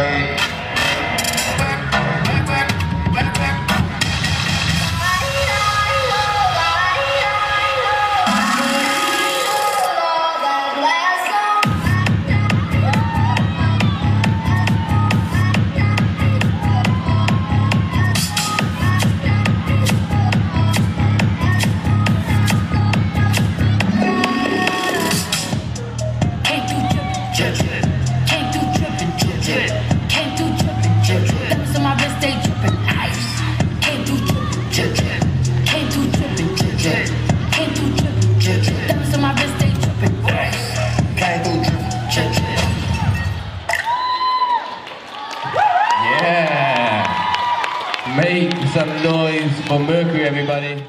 it, Make some noise for Mercury, everybody.